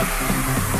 Bye.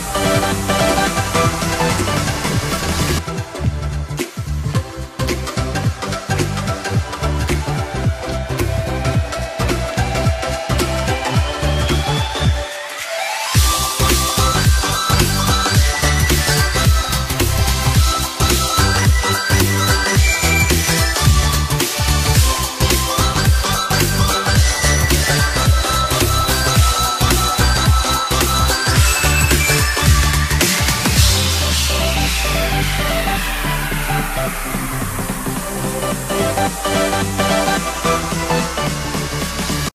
す